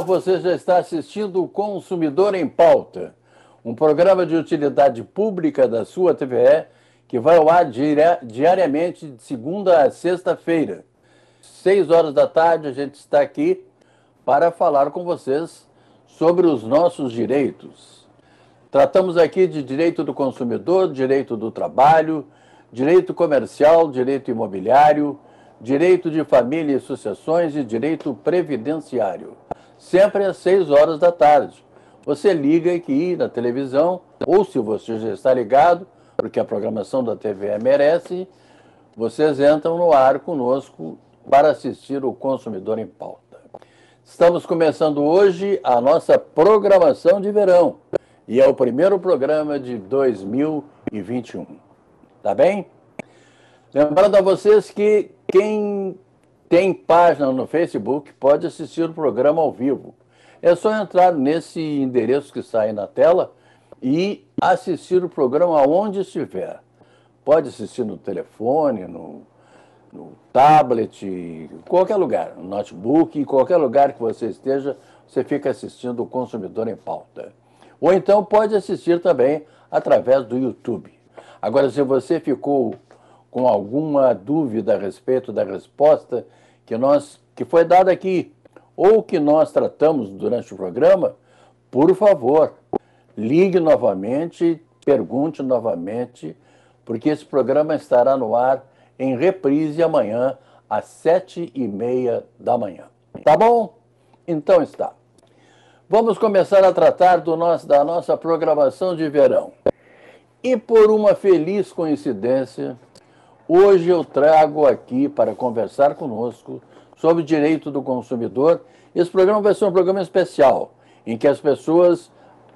Você já está assistindo o Consumidor em Pauta, um programa de utilidade pública da sua TVE que vai ao ar diariamente de segunda a sexta-feira. Seis horas da tarde a gente está aqui para falar com vocês sobre os nossos direitos. Tratamos aqui de direito do consumidor, direito do trabalho, direito comercial, direito imobiliário, direito de família e sucessões e direito previdenciário. Sempre às 6 horas da tarde. Você liga aqui na televisão, ou se você já está ligado, porque a programação da TV merece, vocês entram no ar conosco para assistir o Consumidor em Pauta. Estamos começando hoje a nossa programação de verão e é o primeiro programa de 2021. Tá bem? Lembrando a vocês que quem tem página no Facebook pode assistir o programa ao vivo. É só entrar nesse endereço que aí na tela e assistir o programa onde estiver. Pode assistir no telefone, no, no tablet, em qualquer lugar, no notebook, em qualquer lugar que você esteja, você fica assistindo o Consumidor em Pauta. Ou então pode assistir também através do YouTube. Agora, se você ficou com alguma dúvida a respeito da resposta que, nós, que foi dada aqui, ou que nós tratamos durante o programa, por favor, ligue novamente, pergunte novamente, porque esse programa estará no ar em reprise amanhã, às sete e meia da manhã. Tá bom? Então está. Vamos começar a tratar do nosso, da nossa programação de verão. E por uma feliz coincidência, Hoje eu trago aqui para conversar conosco sobre o direito do consumidor. Esse programa vai ser um programa especial, em que as pessoas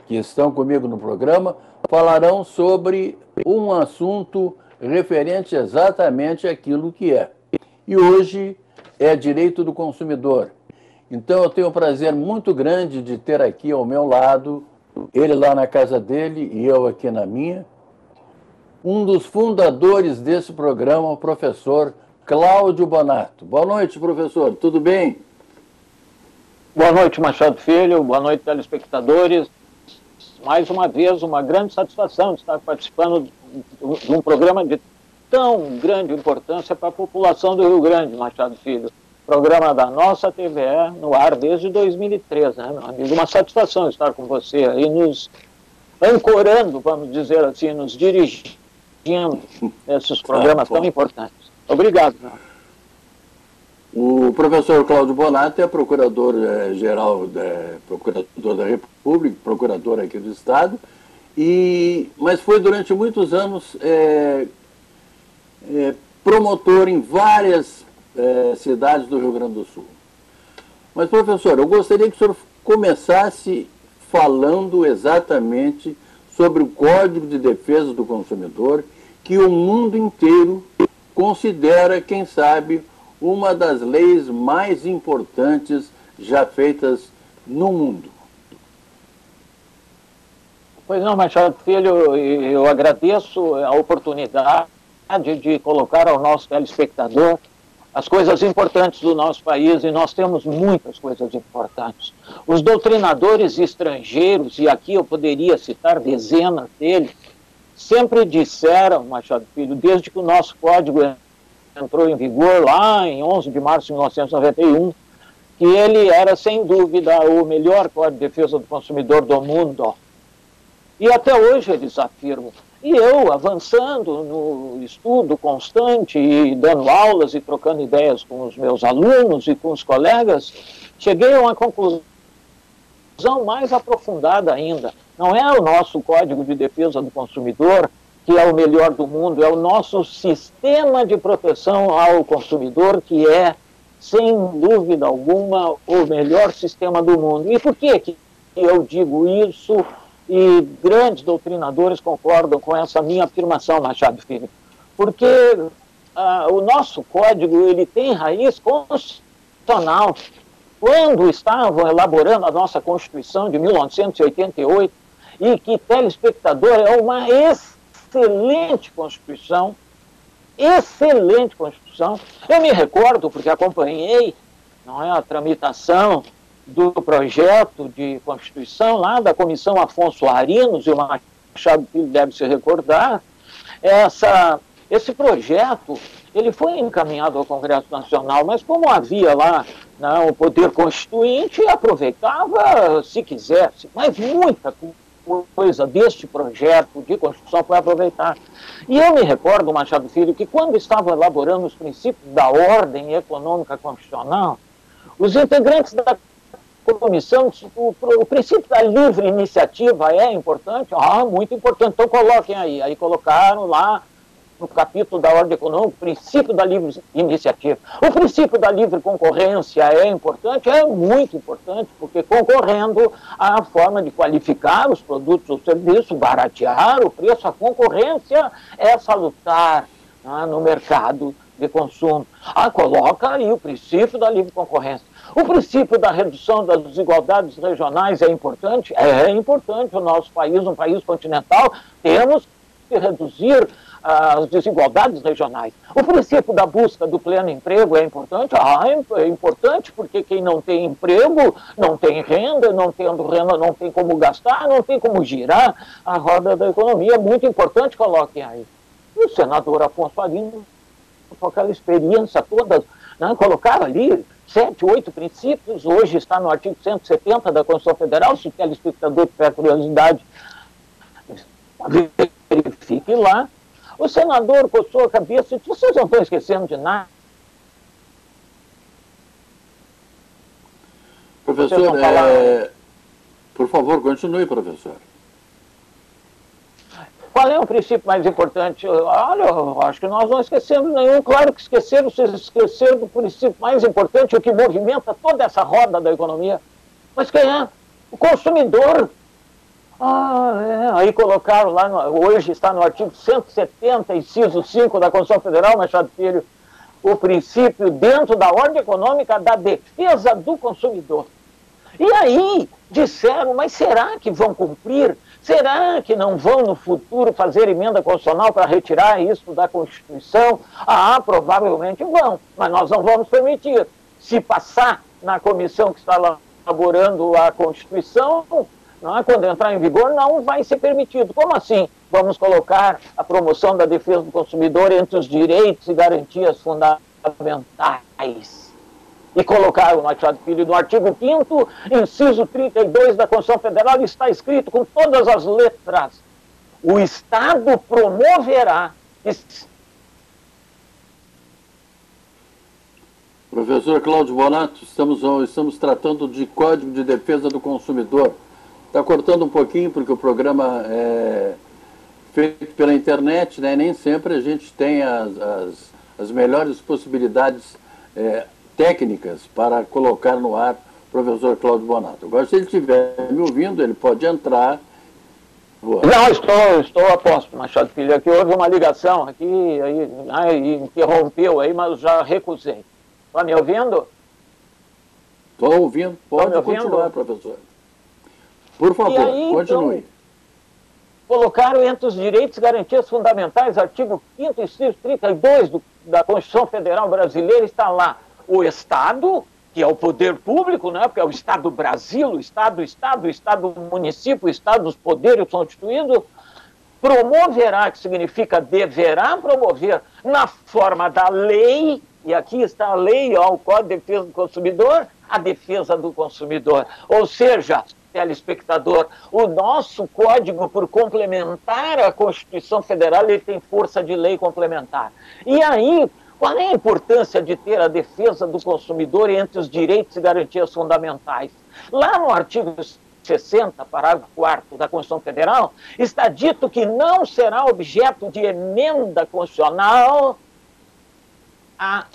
que estão comigo no programa falarão sobre um assunto referente exatamente àquilo que é. E hoje é direito do consumidor. Então eu tenho um prazer muito grande de ter aqui ao meu lado, ele lá na casa dele e eu aqui na minha, um dos fundadores desse programa, o professor Cláudio Bonato. Boa noite, professor, tudo bem? Boa noite, Machado Filho, boa noite, telespectadores. Mais uma vez, uma grande satisfação de estar participando de um programa de tão grande importância para a população do Rio Grande, Machado Filho. Programa da nossa TVE no ar desde 2003, né, meu amigo? Uma satisfação estar com você aí nos ancorando, vamos dizer assim, nos dirigindo esses programas ah, tão importantes. Obrigado. O professor Cláudio Bonato é procurador-geral, é, procurador da República, procurador aqui do Estado, e, mas foi durante muitos anos é, é, promotor em várias é, cidades do Rio Grande do Sul. Mas, professor, eu gostaria que o senhor começasse falando exatamente sobre o Código de Defesa do Consumidor que o mundo inteiro considera, quem sabe, uma das leis mais importantes já feitas no mundo. Pois não, Machado Filho, eu agradeço a oportunidade de colocar ao nosso telespectador as coisas importantes do nosso país, e nós temos muitas coisas importantes. Os doutrinadores estrangeiros, e aqui eu poderia citar dezenas deles, sempre disseram, Machado Filho, desde que o nosso código entrou em vigor lá em 11 de março de 1991, que ele era, sem dúvida, o melhor Código de Defesa do Consumidor do mundo. E até hoje eles afirmam. E eu, avançando no estudo constante e dando aulas e trocando ideias com os meus alunos e com os colegas, cheguei a uma conclusão mais aprofundada ainda. Não é o nosso Código de Defesa do Consumidor que é o melhor do mundo, é o nosso sistema de proteção ao consumidor que é, sem dúvida alguma, o melhor sistema do mundo. E por que, que eu digo isso e grandes doutrinadores concordam com essa minha afirmação, Machado Filho? Porque ah, o nosso código ele tem raiz constitucional. Quando estavam elaborando a nossa Constituição de 1988, e que telespectador é uma excelente Constituição, excelente Constituição. Eu me recordo, porque acompanhei não é, a tramitação do projeto de Constituição, lá da Comissão Afonso Arinos, e o Machado Filho deve se recordar, essa, esse projeto ele foi encaminhado ao Congresso Nacional, mas como havia lá né, o poder constituinte, aproveitava se quisesse, mas muita coisa deste projeto de Constituição foi aproveitar. E eu me recordo, Machado Filho, que quando estava elaborando os princípios da ordem econômica constitucional, os integrantes da comissão, o, o, princípio da livre iniciativa é importante? Ah, muito importante. Então coloquem aí. Aí colocaram lá no capítulo da ordem econômica, o princípio da livre iniciativa. O princípio da livre concorrência é importante? É muito importante, porque concorrendo a forma de qualificar os produtos ou serviços, baratear o preço, a concorrência é salutar né, no mercado de consumo. Ah, coloca aí o princípio da livre concorrência. O princípio da redução das desigualdades regionais é importante? É importante. O nosso país, um país continental, temos que reduzir as desigualdades regionais. O princípio da busca do pleno emprego é importante? Ah, é, é importante porque quem não tem emprego não tem renda, não tendo renda não tem como gastar, não tem como girar a roda da economia. É muito importante, coloquem aí. E o senador Afonso Arino, com aquela experiência toda, né, colocaram ali sete, oito princípios, hoje está no artigo 170 da Constituição Federal, se o telespectador tiver curiosidade, verifique lá, o senador coçou a cabeça e disse: vocês não estão esquecendo de nada. Professor, é... por favor, continue, professor. Qual é o princípio mais importante? Olha, eu acho que nós não esquecemos nenhum. Claro que esqueceram, vocês esqueceram do princípio mais importante, o que movimenta toda essa roda da economia. Mas quem é? O consumidor. Ah, é. Aí colocaram lá, no, hoje está no artigo 170, inciso 5 da Constituição Federal, Machado Filho, o princípio dentro da ordem econômica da defesa do consumidor. E aí disseram, mas será que vão cumprir? Será que não vão no futuro fazer emenda constitucional para retirar isso da Constituição? Ah, provavelmente vão, mas nós não vamos permitir. Se passar na comissão que está elaborando a Constituição, não é? quando entrar em vigor, não vai ser permitido. Como assim? Vamos colocar a promoção da defesa do consumidor entre os direitos e garantias fundamentais. E colocar o Machado Filho no artigo 5 inciso 32 da Constituição Federal, está escrito com todas as letras. O Estado promoverá. Professor Cláudio Bonato, estamos, estamos tratando de Código de Defesa do Consumidor. Está cortando um pouquinho porque o programa é feito pela internet, né? nem sempre a gente tem as, as, as melhores possibilidades é, técnicas para colocar no ar o professor Cláudio Bonato. Agora, se ele estiver me ouvindo, ele pode entrar. Não, estou, estou a posto, Machado Filho. Aqui houve uma ligação aqui, aí, aí interrompeu aí, mas já recusei. Está me ouvindo? Estou ouvindo. Pode tá continuar, professor. Por favor, aí, continue. Então, colocaram entre os direitos e garantias fundamentais, artigo 5 inciso 32 do, da Constituição Federal Brasileira, está lá o Estado, que é o poder público, né, porque é o Estado do Brasil, o Estado do Estado, o Estado do município, o Estado dos poderes constituídos, promoverá, que significa deverá promover, na forma da lei, e aqui está a lei, ó, o Código de Defesa do Consumidor, a defesa do consumidor. Ou seja, telespectador, o nosso código, por complementar a Constituição Federal, ele tem força de lei complementar. E aí, qual é a importância de ter a defesa do consumidor entre os direitos e garantias fundamentais? Lá no artigo 60, parágrafo 4 da Constituição Federal, está dito que não será objeto de emenda constitucional a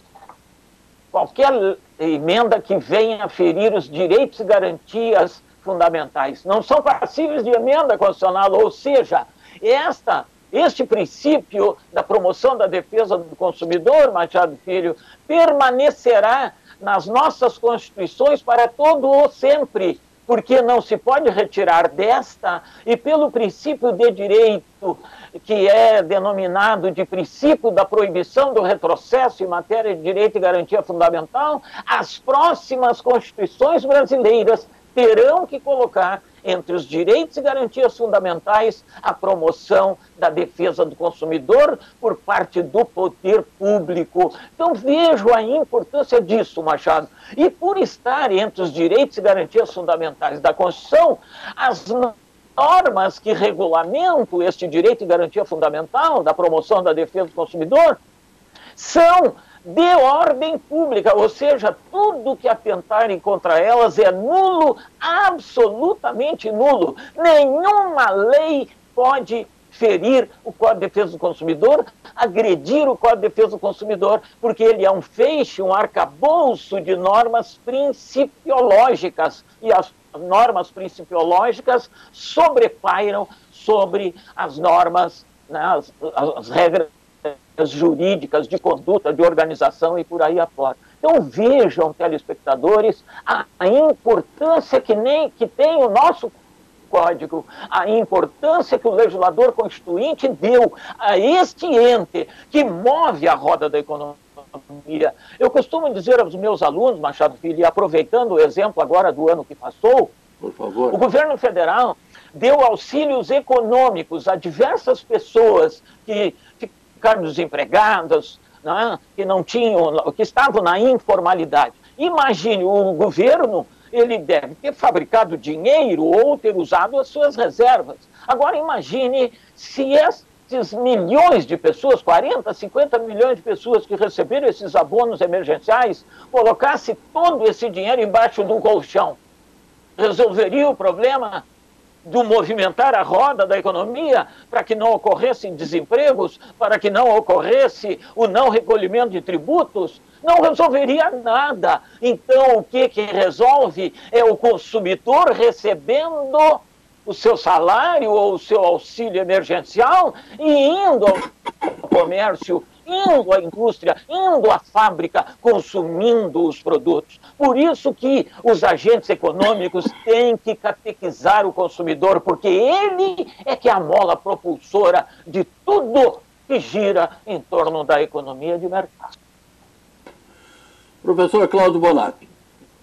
qualquer emenda que venha a ferir os direitos e garantias fundamentais. Não são passíveis de emenda constitucional, ou seja, esta, este princípio da promoção da defesa do consumidor, Machado Filho, permanecerá nas nossas constituições para todo o sempre. porque não se pode retirar desta, e pelo princípio de direito, que é denominado de princípio da proibição do retrocesso em matéria de direito e garantia fundamental, as próximas constituições brasileiras terão que colocar entre os direitos e garantias fundamentais a promoção da defesa do consumidor por parte do poder público. Então vejo a importância disso, Machado. E por estar entre os direitos e garantias fundamentais da Constituição, as normas que regulamentam este direito e garantia fundamental da promoção da defesa do consumidor são de ordem pública, ou seja, tudo que atentarem contra elas é nulo, absolutamente nulo. Nenhuma lei pode ferir o Código de Defesa do Consumidor, agredir o Código de Defesa do Consumidor, porque ele é um feixe, um arcabouço de normas principiológicas, e as normas principiológicas sobrepairam sobre as normas, né, as, as regras jurídicas de conduta, de organização e por aí afora. Então vejam, telespectadores, a, a importância que, nem, que tem o nosso código, a importância que o legislador constituinte deu a este ente que move a roda da economia. Eu costumo dizer aos meus alunos, Machado Filho, e aproveitando o exemplo agora do ano que passou, o governo federal deu auxílios econômicos a diversas pessoas que ficaram desempregadas, né, que não tinham, que estavam na informalidade. Imagine o governo, ele deve ter fabricado dinheiro ou ter usado as suas reservas. Agora imagine se esses milhões de pessoas, 40, 50 milhões de pessoas que receberam esses abonos emergenciais, colocasse todo esse dinheiro embaixo do colchão. Resolveria o problema? Do movimentar a roda da economia para que não ocorressem desempregos, para que não ocorresse o não recolhimento de tributos, não resolveria nada. Então, o que, que resolve é o consumidor recebendo o seu salário ou o seu auxílio emergencial e indo ao comércio indo à indústria, indo à fábrica, consumindo os produtos. Por isso que os agentes econômicos têm que catequizar o consumidor, porque ele é que é a mola propulsora de tudo que gira em torno da economia de mercado. Professor Cláudio Bonato,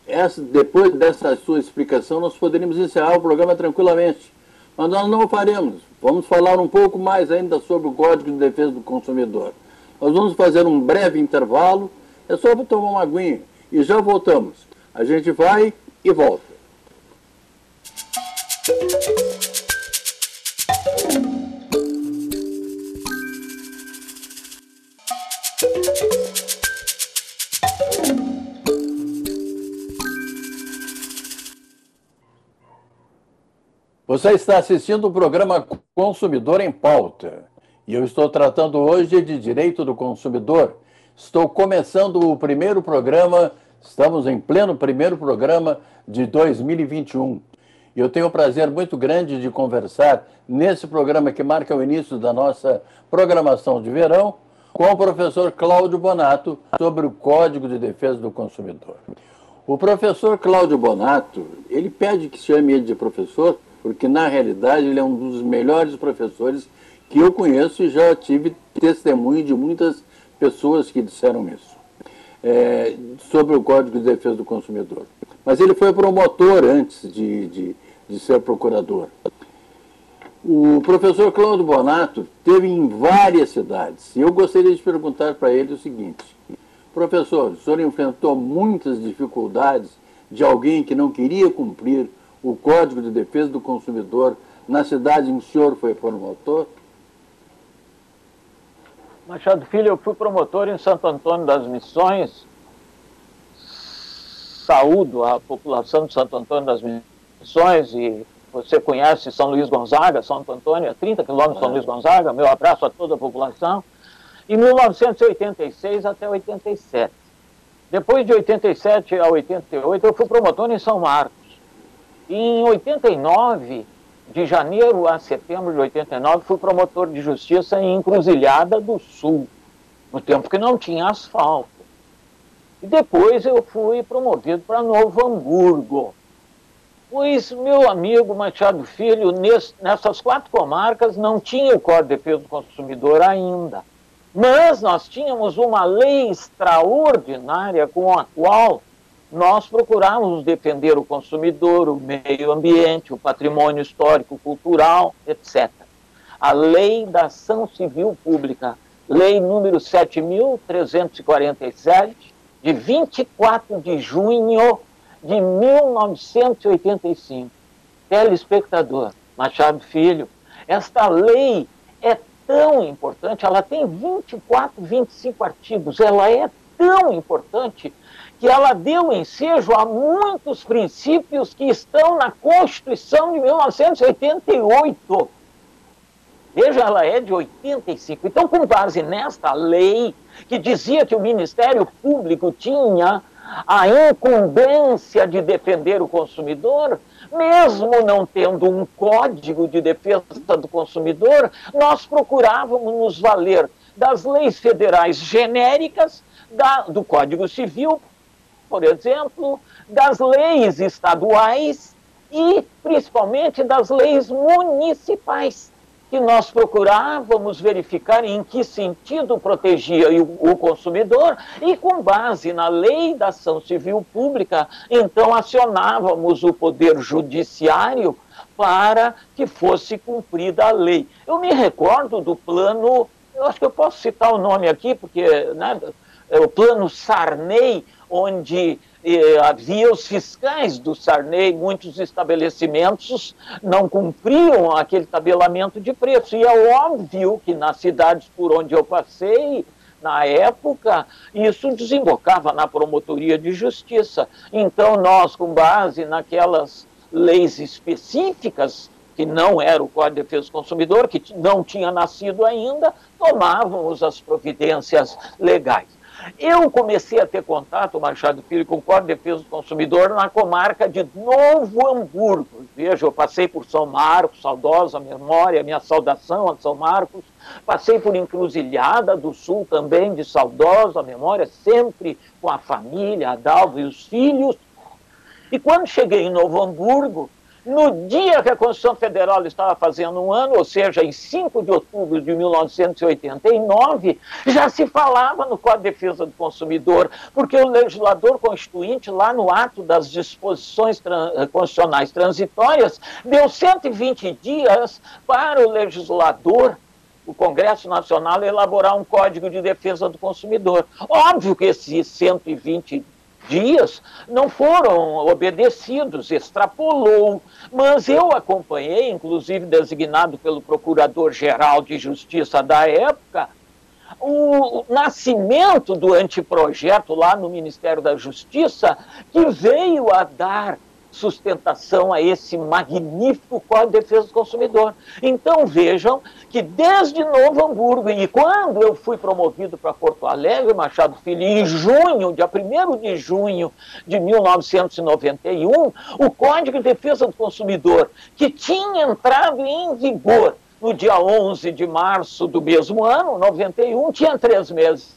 essa, depois dessa sua explicação, nós poderíamos encerrar o programa tranquilamente. Mas nós não faremos. Vamos falar um pouco mais ainda sobre o Código de Defesa do Consumidor. Nós vamos fazer um breve intervalo, é só tomar uma aguinha e já voltamos. A gente vai e volta. Você está assistindo o programa Consumidor em Pauta. E eu estou tratando hoje de direito do consumidor. Estou começando o primeiro programa, estamos em pleno primeiro programa de 2021. E eu tenho o prazer muito grande de conversar nesse programa que marca o início da nossa programação de verão com o professor Cláudio Bonato sobre o Código de Defesa do Consumidor. O professor Cláudio Bonato, ele pede que chame ele de professor, porque na realidade ele é um dos melhores professores que eu conheço e já tive testemunho de muitas pessoas que disseram isso, é, sobre o Código de Defesa do Consumidor. Mas ele foi promotor antes de, de, de ser procurador. O professor Cláudio Bonato teve em várias cidades. E eu gostaria de perguntar para ele o seguinte: professor, o senhor enfrentou muitas dificuldades de alguém que não queria cumprir o Código de Defesa do Consumidor na cidade em que o senhor foi promotor? Machado Filho, eu fui promotor em Santo Antônio das Missões. Saúdo a população de Santo Antônio das Missões e você conhece São Luís Gonzaga, Santo Antônio, a 30 quilômetros de São Luís Gonzaga. Meu abraço a toda a população. Em 1986 até 87. Depois de 87 a 88, eu fui promotor em São Marcos. E em 89, de janeiro a setembro de 89, fui promotor de justiça em Encruzilhada do Sul, no tempo que não tinha asfalto. E depois eu fui promovido para Novo Hamburgo. Pois, meu amigo Machado Filho, nessas quatro comarcas não tinha o Código de Defesa do Consumidor ainda. Mas nós tínhamos uma lei extraordinária com a qual nós procurávamos defender o consumidor, o meio ambiente, o patrimônio histórico, cultural, etc. A Lei da Ação Civil Pública, Lei número 7.347, de 24 de junho de 1985. Telespectador, Machado Filho, esta lei é tão importante, ela tem 24, 25 artigos, ela é tão importante que ela deu ensejo a muitos princípios que estão na Constituição de 1988. Veja, ela é de 85. Então, com base nesta lei, que dizia que o Ministério Público tinha a incumbência de defender o consumidor, mesmo não tendo um código de defesa do consumidor, nós procurávamos nos valer das leis federais genéricas, da, do Código Civil, por exemplo, das leis estaduais e principalmente das leis municipais que nós procurávamos verificar em que sentido protegia o, consumidor e, com base na lei da ação civil pública, então acionávamos o poder judiciário para que fosse cumprida a lei. Eu me recordo do plano, eu acho que eu posso citar o nome aqui, porque né, o plano Sarney, onde eh, havia os fiscais do Sarney, muitos estabelecimentos não cumpriam aquele tabelamento de preço. E é óbvio que nas cidades por onde eu passei, na época, isso desembocava na promotoria de justiça. Então, nós, com base naquelas leis específicas, que não era o Código de Defesa do Consumidor, que não tinha nascido ainda, tomávamos as providências legais. Eu comecei a ter contato, Machado Filho, com o Código de Defesa do Consumidor na comarca de Novo Hamburgo. Veja, eu passei por São Marcos, saudosa memória, minha saudação a São Marcos. Passei por Encruzilhada do Sul também, de saudosa memória, sempre com a família, a Dalva e os filhos. E quando cheguei em Novo Hamburgo, no dia que a Constituição Federal estava fazendo um ano, ou seja, em 5 de outubro de 1989, já se falava no Código de Defesa do Consumidor, porque o legislador constituinte, lá no ato das disposições constitucionais transitórias, deu 120 dias para o legislador o Congresso Nacional elaborar um código de defesa do consumidor. Óbvio que esses 120 dias não foram obedecidos, extrapolou. Mas eu acompanhei, inclusive designado pelo Procurador-Geral de Justiça da época, o nascimento do anteprojeto lá no Ministério da Justiça, que veio a dar sustentação a esse magnífico Código de Defesa do Consumidor. Então vejam que desde Novo Hamburgo, e quando eu fui promovido para Porto Alegre, Machado Filho, em junho, dia 1 de junho de 1991, o Código de Defesa do Consumidor, que tinha entrado em vigor no dia 11 de março do mesmo ano, 91, tinha três meses.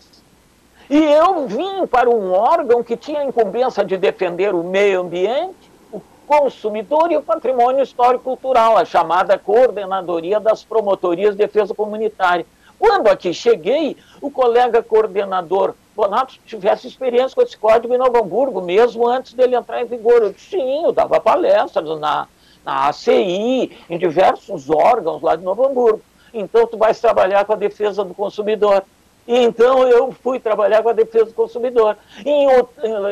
E eu vim para um órgão que tinha a incumbência de defender o meio ambiente, consumidor e o patrimônio histórico-cultural, a chamada Coordenadoria das Promotorias de Defesa Comunitária. Quando aqui cheguei, o colega coordenador Bonato tivesse experiência com esse código em Novo Hamburgo, mesmo antes dele entrar em vigor. Eu disse, sim, eu dava palestras na, na ACI, em diversos órgãos lá de Novo Hamburgo. Então, tu vais trabalhar com a defesa do consumidor. Então eu fui trabalhar com a defesa do consumidor. Em,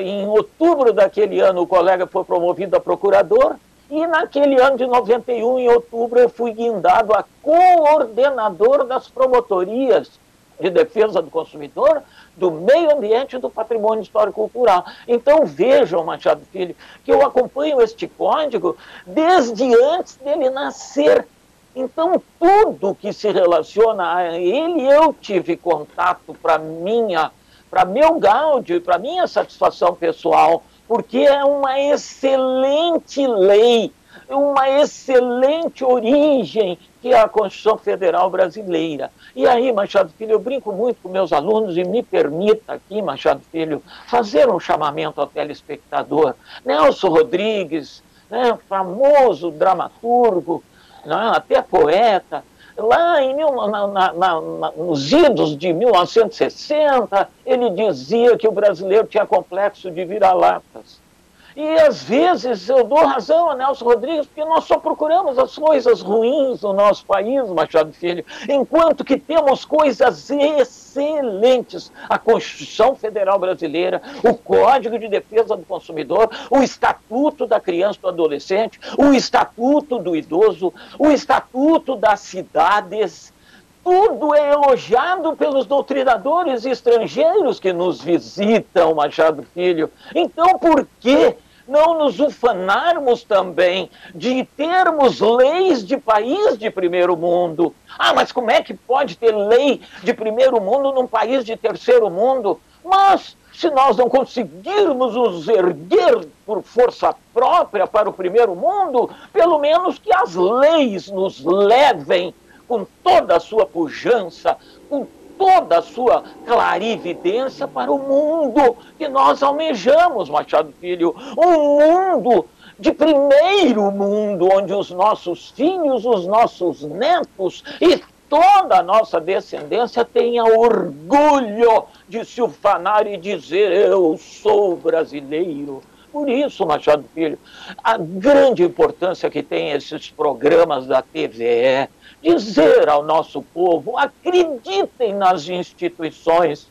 em outubro daquele ano, o colega foi promovido a procurador, e naquele ano de 91, em outubro, eu fui guindado a coordenador das promotorias de defesa do consumidor, do meio ambiente e do patrimônio histórico-cultural. Então vejam, Machado Filho, que eu acompanho este código desde antes dele nascer. Então, tudo que se relaciona a ele, eu tive contato para minha, para meu gáudio e para minha satisfação pessoal, porque é uma excelente lei, uma excelente origem que é a Constituição Federal Brasileira. E aí, Machado Filho, eu brinco muito com meus alunos e me permita aqui, Machado Filho, fazer um chamamento ao telespectador. Nelson Rodrigues, né, famoso dramaturgo, né, até poeta, lá em mil, na, na, na, nos idos de 1960, ele dizia que o brasileiro tinha complexo de vira-latas. E às vezes eu dou razão a Nelson Rodrigues, porque nós só procuramos as coisas ruins no nosso país, Machado Filho, enquanto que temos coisas excelentes. A Constituição Federal Brasileira, o Código de Defesa do Consumidor, o Estatuto da Criança e do Adolescente, o Estatuto do Idoso, o Estatuto das Cidades tudo é elogiado pelos doutrinadores estrangeiros que nos visitam, Machado Filho. Então, por que não nos ufanarmos também de termos leis de país de primeiro mundo. Ah, mas como é que pode ter lei de primeiro mundo num país de terceiro mundo? Mas se nós não conseguirmos nos erguer por força própria para o primeiro mundo, pelo menos que as leis nos levem com toda a sua pujança, com toda a sua clarividência para o mundo que nós almejamos, Machado Filho. Um mundo de primeiro mundo, onde os nossos filhos, os nossos netos e toda a nossa descendência tenha orgulho de se ufanar e dizer: Eu sou brasileiro. Por isso, Machado Filho, a grande importância que tem esses programas da TVE, dizer ao nosso povo: acreditem nas instituições.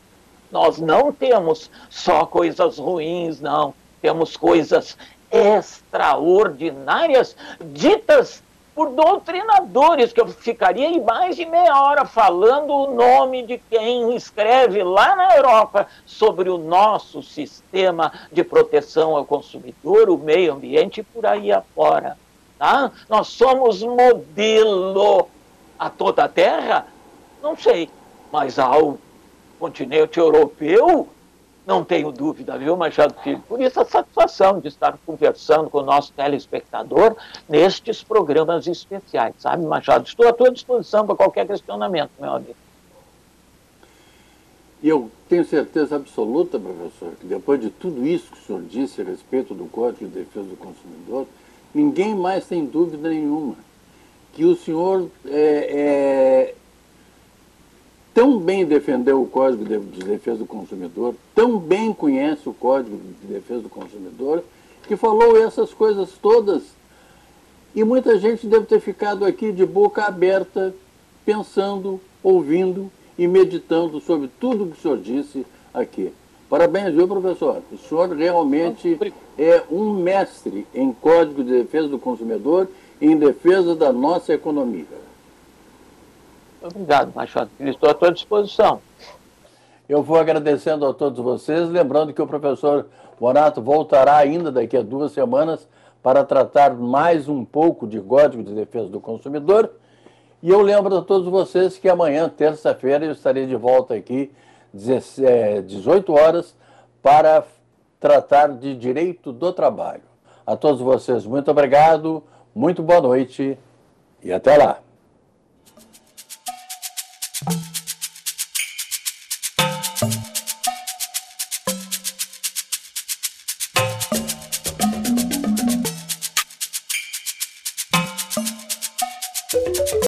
Nós não temos só coisas ruins, não. Temos coisas extraordinárias ditas por doutrinadores, que eu ficaria aí mais de meia hora falando o nome de quem escreve lá na Europa sobre o nosso sistema de proteção ao consumidor, o meio ambiente e por aí afora. Tá? Nós somos modelo a toda a Terra? Não sei. Mas ao continente europeu, não tenho dúvida, viu, Machado Filho? Por isso a satisfação de estar conversando com o nosso telespectador nestes programas especiais, sabe, Machado? Estou à tua disposição para qualquer questionamento, meu amigo. E eu tenho certeza absoluta, professor, que depois de tudo isso que o senhor disse a respeito do Código de Defesa do Consumidor, ninguém mais tem dúvida nenhuma que o senhor é, é, tão bem defendeu o Código de Defesa do Consumidor, tão bem conhece o Código de Defesa do Consumidor, que falou essas coisas todas. E muita gente deve ter ficado aqui de boca aberta, pensando, ouvindo e meditando sobre tudo que o senhor disse aqui. Parabéns, viu, professor? O senhor realmente é um mestre em Código de Defesa do Consumidor em defesa da nossa economia. Obrigado, Machado. Estou à tua disposição. Eu vou agradecendo a todos vocês, lembrando que o professor Morato voltará ainda daqui a duas semanas para tratar mais um pouco de Código de Defesa do Consumidor. E eu lembro a todos vocês que amanhã, terça-feira, eu estarei de volta aqui, 18 horas, para tratar de direito do trabalho. A todos vocês, muito obrigado. Muito boa noite e até lá.